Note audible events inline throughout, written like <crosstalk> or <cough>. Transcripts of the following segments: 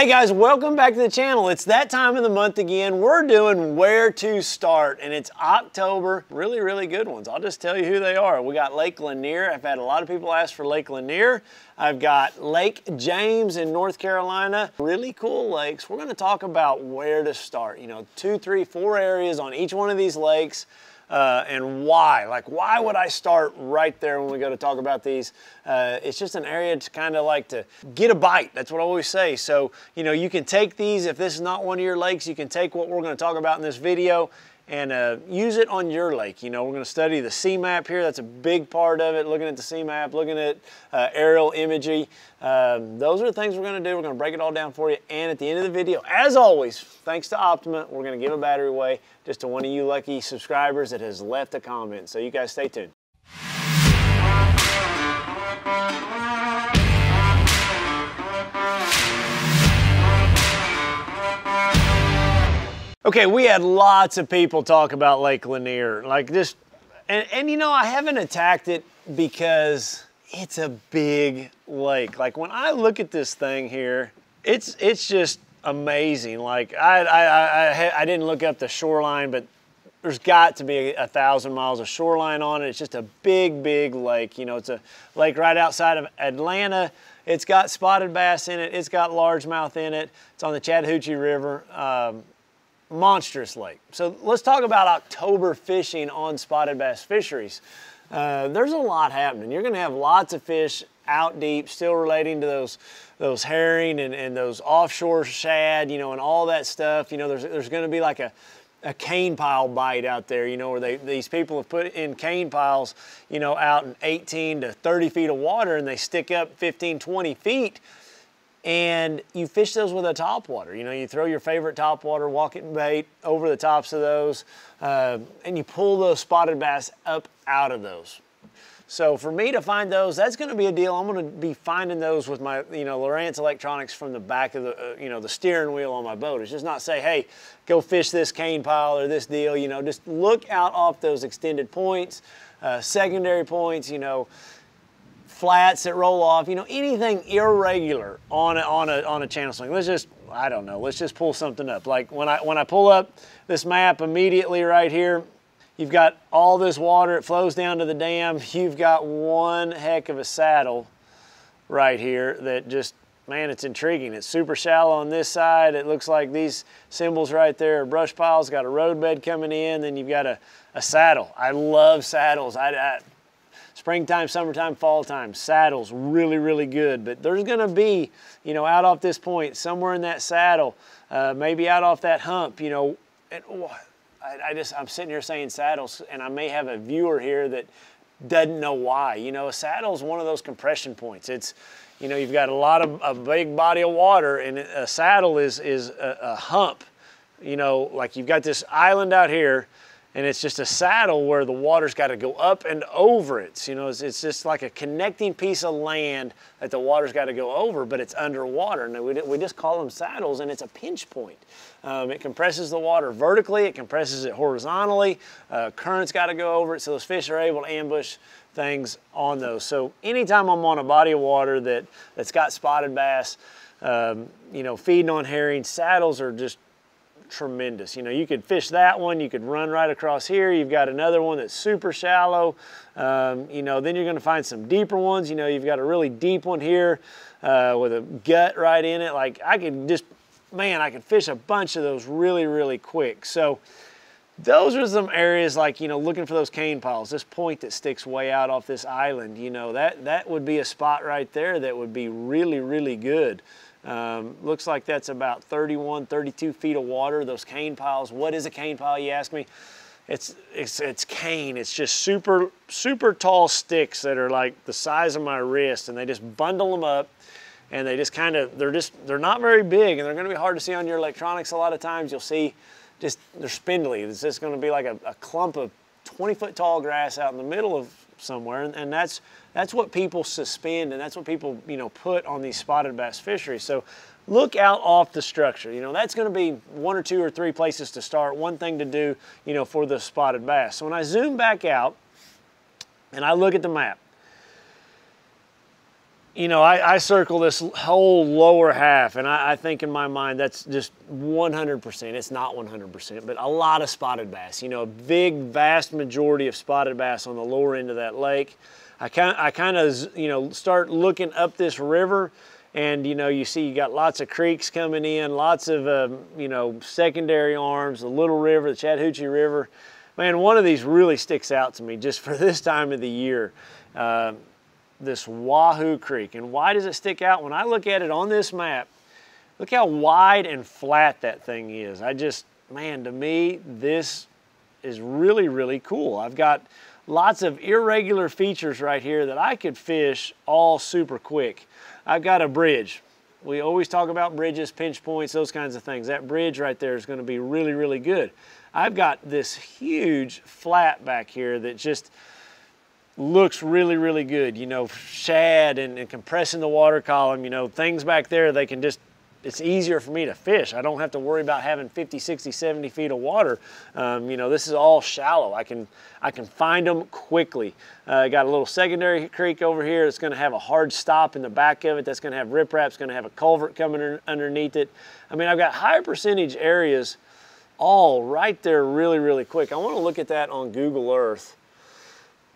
Hey guys, welcome back to the channel. It's that time of the month again. We're doing where to start and it's October. Really, really good ones. I'll just tell you who they are. We got Lake Lanier. I've had a lot of people ask for Lake Lanier. I've got Lake James in North Carolina. Really cool lakes. We're gonna talk about where to start. You know, two, three, four areas on each one of these lakes uh, and why. Like, why would I start right there when we go to talk about these? Uh, it's just an area to kind of like to get a bite. That's what I always say. So, you know, you can take these, if this is not one of your lakes, you can take what we're going to talk about in this video and uh, use it on your lake. You know, we're going to study the C-map here. That's a big part of it, looking at the C-map, looking at uh, aerial imagery. Um, those are the things we're going to do. We're going to break it all down for you. And at the end of the video, as always, thanks to Optima, we're going to give a battery away just to one of you lucky subscribers that has left a comment. So you guys stay tuned. Okay, we had lots of people talk about Lake Lanier. Like just, and, and you know, I haven't attacked it because it's a big lake. Like when I look at this thing here, it's it's just amazing. Like I I I, I didn't look up the shoreline, but there's got to be a, a, thousand miles of shoreline on it. It's just a big, big lake. You know, it's a lake right outside of Atlanta. It's got spotted bass in it. It's got largemouth in it. It's on the Chattahoochee River. Um, monstrous lake. So let's talk about October fishing on spotted bass fisheries. Uh, there's a lot happening. You're going to have lots of fish out deep, still relating to those those herring and, and those offshore shad, you know, and all that stuff. You know, there's there's going to be like a a cane pile bite out there, you know, where they, these people have put in cane piles, you know, out in 18 to 30 feet of water and they stick up 15, 20 feet and you fish those with a top water. You know, you throw your favorite top water walking bait over the tops of those, uh, and you pull those spotted bass up out of those. So for me to find those, that's going to be a deal. I'm going to be finding those with my, you know, Lowrance electronics from the back of the, uh, you know, the steering wheel on my boat. It's just not say, hey, go fish this cane pile or this deal. You know, just look out off those extended points, uh, secondary points. You know, flats that roll off, you know, anything irregular on a, on a, on a channel swing. Let's just, I don't know, let's just pull something up. Like when I, when I pull up this map immediately right here, you've got all this water, it flows down to the dam. <laughs> You've got one heck of a saddle right here that just, man, it's intriguing. It's super shallow on this side. It looks like these symbols right there are brush piles, got a roadbed coming in, then you've got a, a saddle. I love saddles. I, I springtime, summertime, fall time, saddles, really, really good. But there's gonna be, you know, out off this point, somewhere in that saddle, uh, maybe out off that hump, you know, and, oh, I, I just, I'm sitting here saying saddles, and I may have a viewer here that doesn't know why. You know, a saddle is one of those compression points. It's, you know, you've got a lot of, a big body of water, and a saddle is, is a, a hump. You know, like you've got this island out here, and it's just a saddle where the water's got to go up and over it. So, you know, it's, it's, just like a connecting piece of land that the water's got to go over, but it's underwater. And we, we just call them saddles, and it's a pinch point. Um, it compresses the water vertically, it compresses it horizontally. Uh, current's got to go over it, so those fish are able to ambush things on those. So anytime I'm on a body of water that, that's got spotted bass, um, you know, feeding on herring, saddles are just tremendous. You know, you could fish that one, you could run right across here. You've got another one that's super shallow. Um, you know, then you're gonna find some deeper ones. You know, you've got a really deep one here uh, with a gut right in it. Like I could just, man, I could fish a bunch of those really, really quick. So those are some areas like, you know, looking for those cane piles, this point that sticks way out off this island, you know, that, that would be a spot right there that would be really, really good. Um, looks like that's about 31, 32 feet of water, those cane piles. What is a cane pile, you ask me? It's, it's, it's cane. It's just super, super tall sticks that are like the size of my wrist and they just bundle them up and they just kind of, they're just, they're not very big and they're gonna be hard to see on your electronics a lot of times. You'll see just, they're spindly. It's just gonna be like a, a clump of 20 foot tall grass out in the middle of somewhere. And, and that's, that's what people suspend and that's what people, you know, put on these spotted bass fisheries. So look out off the structure. You know, that's gonna be one or two or three places to start, one thing to do, you know, for the spotted bass. So when I zoom back out and I look at the map, you know, I, I, circle this whole lower half, and I, I, think in my mind that's just 100%. It's not 100%, but a lot of spotted bass. You know, a big, vast majority of spotted bass on the lower end of that lake. I kind, I kind of, you know, start looking up this river, and you know, you see you got lots of creeks coming in, lots of, um, you know, secondary arms, the Little River, the Chattahoochee River. Man, one of these really sticks out to me just <laughs> for this time of the year. Uh, this Wahoo Creek. And why does it stick out? When I look at it on this map, look how wide and flat that thing is. I just, man, to me, this is really, really cool. I've got lots of irregular features right here that I could fish all super quick. I've got a bridge. We always talk about bridges, pinch points, those kinds of things. That bridge right there is gonna be really, really good. I've got this huge flat back here that just, looks really, really good. You know, shad and, and, compressing the water column, you know, things back there, they can just, it's easier for me to fish. I don't have to worry about having 50, 60, 70 feet of water. Um, you know, this is all shallow. I can, I can find them quickly. Uh, got a little secondary creek over here that's gonna have a hard stop in the back of it. That's gonna have riprap, it's gonna have a culvert coming underneath it. I mean, I've got high percentage areas all right there really, really quick. I wanna look at that on Google Earth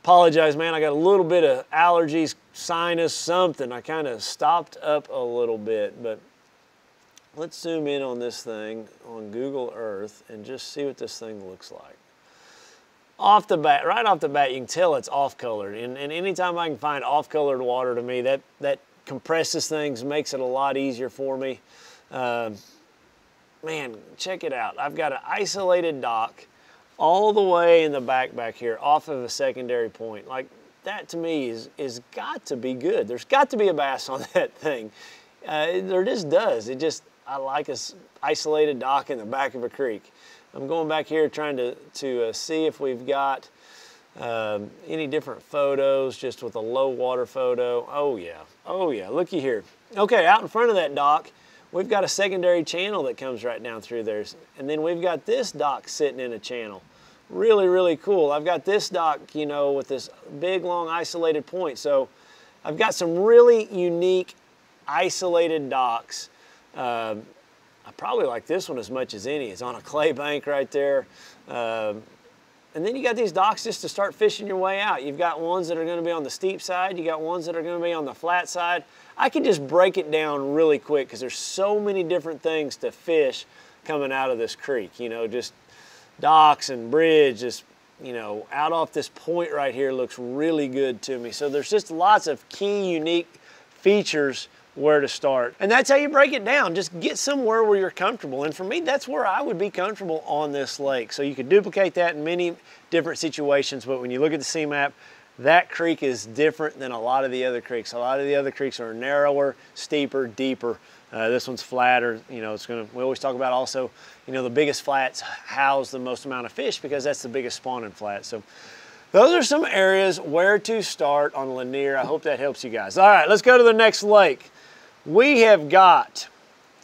apologize, man. I got a little bit of allergies, sinus, something. I kind of stopped up a little bit, but let's zoom in on this thing on Google Earth and just see what this thing looks like. Off the bat, right off the bat, you can tell it's off-colored. And, and anytime I can find off-colored water to me, that, that compresses things, makes it a lot easier for me. Uh, man, check it out. I've got an isolated dock all the way in the back back here off of a secondary point. Like that to me is, is got to be good. There's got to be a bass <laughs> on that thing. Uh, there just does. It just, I like a isolated dock in the back of a creek. I'm going back here trying to, to uh, see if we've got um, any different photos just with a low water photo. Oh yeah, oh yeah, looky here. Okay, out in front of that dock, we've got a secondary channel that comes right down through there. And then we've got this dock sitting in a channel. Really, really cool. I've got this dock, you know, with this big, long, isolated point. So I've got some really unique, isolated docks. Uh, I probably like this one as much as any. It's on a clay bank right there. Uh, and then you got these docks just to start fishing your way out. You've got ones that are gonna be on the steep side. You got ones that are gonna be on the flat side. I can just break it down really quick because there's so many different things to fish coming out of this creek. You know, just docks and bridge, just, you know, out off this point right here looks really good to me. So there's just lots of key unique features where to start. And that's how you break it down. Just get somewhere where you're comfortable. And for me, that's where I would be comfortable on this lake. So you could duplicate that in many different situations, but when you look at the C-map, that creek is different than a lot of the other creeks. A lot of the other creeks are narrower, steeper, deeper. Uh, this one's flatter. You know, it's gonna, we always talk about also, you know, the biggest flats house the most amount of fish because that's the biggest spawning flat. So those are some areas where to start on Lanier. I hope that helps you guys. All right, let's go to the next lake. We have got,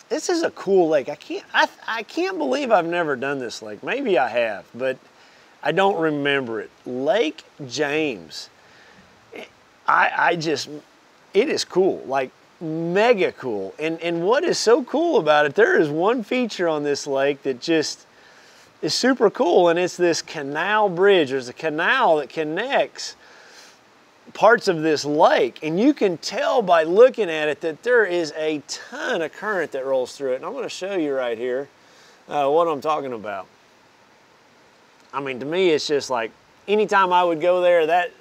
this is a cool lake. I can't, I, I can't believe I've never done this lake. Maybe I have, but I don't remember it. Lake James. I, I just, it is cool, like mega cool. And, and what is so cool about it, there is one feature on this lake that just is super cool, and it's this canal bridge. There's a canal that connects parts of this lake, and you can tell by looking at it that there is a ton of current that rolls through it. And I'm gonna show you right here uh, what I'm talking about. I mean, to me, it's just like anytime I would go there, that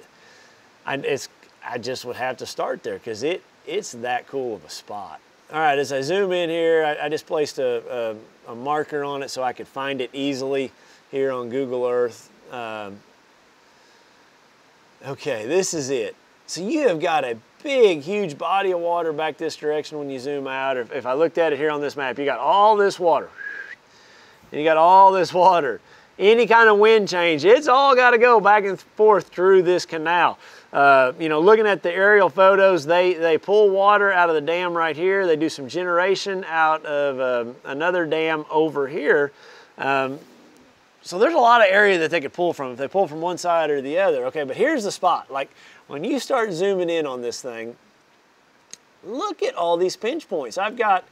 I, it's I just would have to start there because it it's that cool of a spot. All right, as I zoom in here, I, I just placed a, a, a, marker on it so I could find it easily here on Google Earth. Um, okay, this is it. So you have got a big, huge body of water back this direction when you zoom out. If, if I looked at it here on this map, you got all this water. And you got all this water any kind of wind change, it's all got to go back and forth through this canal. Uh, you know, looking at the aerial photos, they, they pull water out of the dam right here. They do some generation out of uh, another dam over here. Um, so there's a lot of area that they could pull from if they pull from one side or the other. Okay, but here's the spot. Like when you start zooming in on this thing, look at all these pinch points. I've got,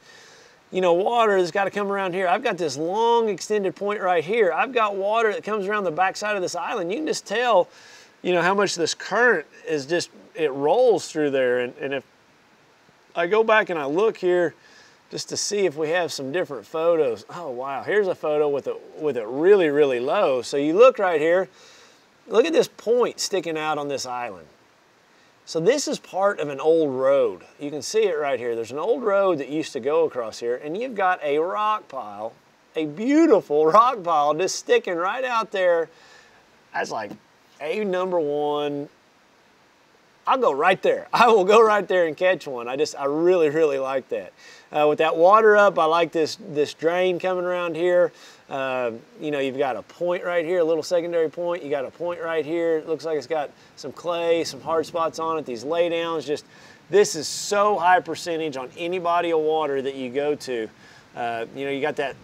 you know, water that's got to come around here. I've got this long extended point right here. I've got water that comes around the backside of this island. You can just tell, you know, how much this current is just, it rolls through there. And, and if I go back and I look here, just to see if we have some different photos. Oh wow, here's a photo with it with it really, really low. So you look right here, look at this point sticking out on this island. So this is part of an old road. You can see it right here. There's an old road that used to go across here and you've got a rock pile, a beautiful <laughs> rock pile just sticking right out there. That's like a number one. I'll go right there. <laughs> I will go right there and catch one. I just, I really, really like that. Uh, with that water up, I like this, this drain coming around here. Uh, you know, you've got a point right here, a little secondary point. You got a point right here. It looks like it's got some clay, some hard spots on it. These laydowns, just this is so high percentage on any body of water that you go to. Uh, you know, you got that,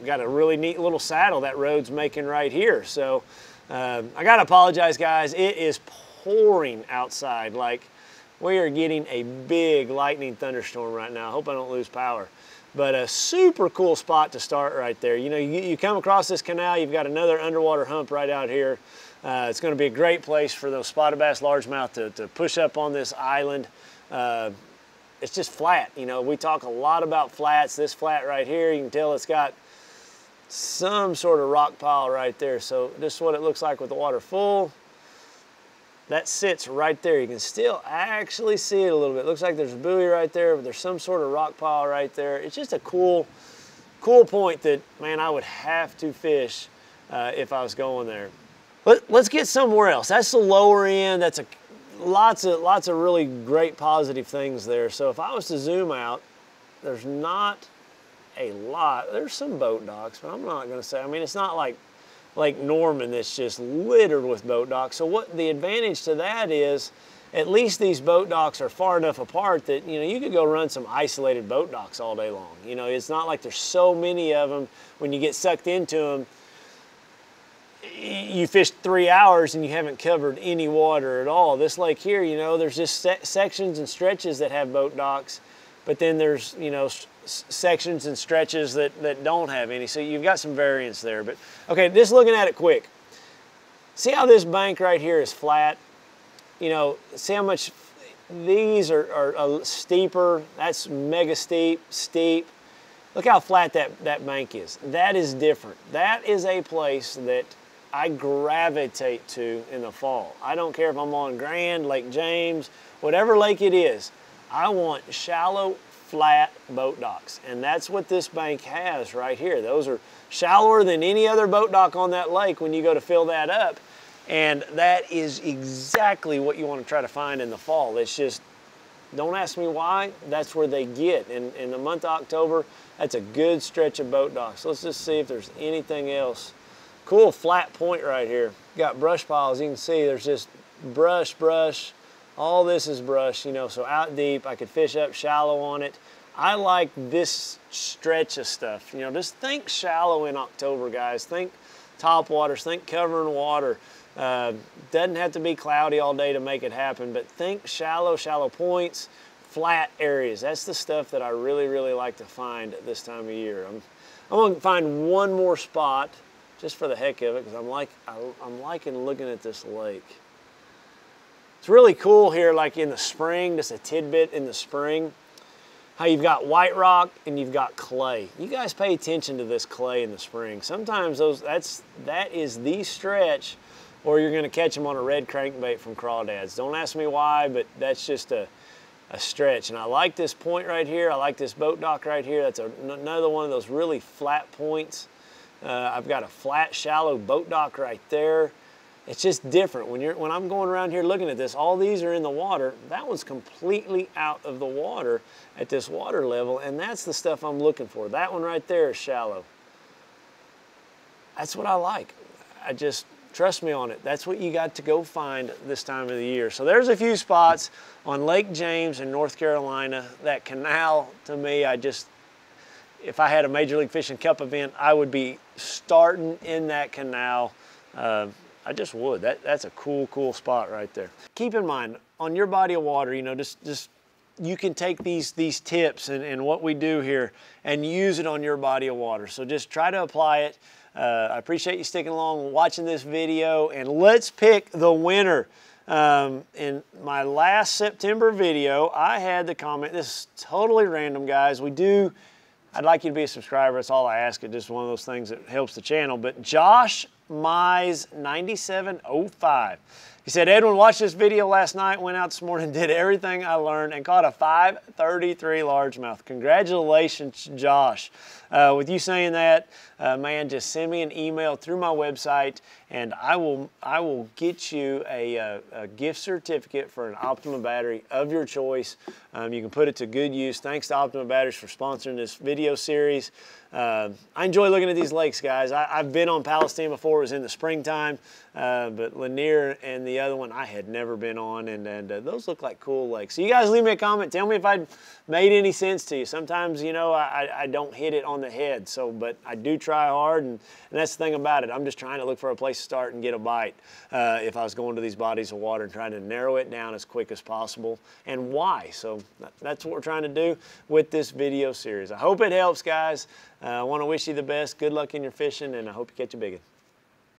you got a really neat little saddle that road's making right here. So uh, I gotta apologize, guys. It is pouring outside. Like we are getting a big lightning thunderstorm right now. I hope I don't lose power. But a super cool spot to start right there. You know, you, you come across this canal, you've got another underwater hump right out here. Uh, it's going to be a great place for those spotted bass largemouth to, to push up on this island. Uh, it's just flat. You know, we talk a lot about flats. This flat right here, you can tell it's got some sort of rock pile right there. So this is what it looks like with the water full that sits right there. You can still actually see it a little bit. It looks like there's a buoy right there, but there's some sort of rock pile right there. It's just a cool, cool point that, man, I would have to fish uh, if I was going there. Let, let's get somewhere else. That's the lower end. That's a lots of lots of really great positive things there. So if I was to zoom out, there's not a lot. There's some boat docks, but I'm not going to say. I mean, it's not like Lake Norman that's just littered with boat docks. So what the advantage to that is, at least these boat docks are far enough apart that you know you could go run some isolated boat docks all day long. You know, it's not like there's so many of them. When you get sucked into them, you fish three hours and you haven't covered any water at all. This lake here, you know, there's just se sections and stretches that have boat docks, but then there's you know sections and stretches that, that don't have any. So you've got some variance there. But okay, just looking at it quick. See how this bank right here is flat? You know, see how much these are, are, are steeper. That's mega steep, steep. Look how flat that, that bank is. That is different. That is a place that I gravitate to in the fall. I don't care if I'm on Grand, Lake James, whatever lake it is. I want shallow, flat boat docks. And that's what this bank has right here. Those are shallower than any other boat dock on that lake when you go to fill that up. And that is exactly what you want to try to find in the fall. It's just, don't ask me why, that's where they get. In, in the month of October, that's a good stretch of boat docks. Let's just see if there's anything else. Cool flat point right here. Got brush piles, you can see there's just brush, brush, all this is brush, you know, so out deep, I could fish up shallow on it. I like this stretch of stuff. You know, just think shallow in October, guys. Think top waters, think covering water. Uh, doesn't have to be cloudy all day to make it happen, but think shallow, shallow points, flat areas. That's the stuff that I really, really like to find at this time of year. I'm, I'm gonna find one more spot just for the heck of it because I'm like I, I'm liking looking at this lake. Really cool here, like in the spring, just a tidbit in the spring, how you've got white rock and you've got clay. You guys pay attention to this clay in the spring. Sometimes those that's that is the stretch or you're gonna catch them on a red crankbait from crawdads. Don't ask me why, but that's just a, a stretch. And I like this point right here. I like this boat dock right here. That's a, another one of those really flat points. Uh, I've got a flat, shallow boat dock right there. It's just different. When, you're, when I'm going around here looking at this, all these are in the water. That one's completely out of the water at this water level, and that's the stuff I'm looking for. That one right there is shallow. That's what I like. I just, trust me on it. That's what you got to go find this time of the year. So there's a few spots on Lake James in North Carolina. That canal, to me, I just, if I had a Major League Fishing Cup event, I would be starting in that canal. Uh, I just would. That, that's a cool, cool spot right there. Keep in mind, on your body of water, you know, just, just you can take these, these tips and, and what we do here and use it on your body of water. So just try to apply it. Uh, I appreciate you sticking along, and watching this video, and let's pick the winner. Um, in my last September video, I had the comment, this is totally random, guys. We do, I'd like you to be a subscriber. That's all I ask. It's just one of those things that helps the channel. But Josh Mize 9705. He said, Edwin, watched this video last night, went out this morning, <laughs> did everything I learned, and caught a 533 largemouth. Congratulations, Josh. Uh, with you saying that, uh, man, just send me an email through my website, and I will I will get you a, a, a gift certificate for an Optima battery of your choice. Um, you can put it to good use. Thanks to Optima Batteries for sponsoring this video series. Uh, I enjoy looking at these lakes, guys. I, have been on Palestine before. It was in the springtime, uh, but Lanier and the other one I had never been on, and, and uh, those look like cool lakes. So you guys leave me a comment. Tell me if I made any sense to you. Sometimes, you know, I, I don't hit it on the head, so but I do try hard, and, and that's the thing about it. I'm just trying to look for a place to start and get a bite uh, if I was going to these bodies of water and trying to narrow it down as quick as possible, and why. So that's what we're trying to do with this video series. I hope it helps, guys. Uh, I want to wish you the best. Good luck in your fishing, and I hope you catch a big one.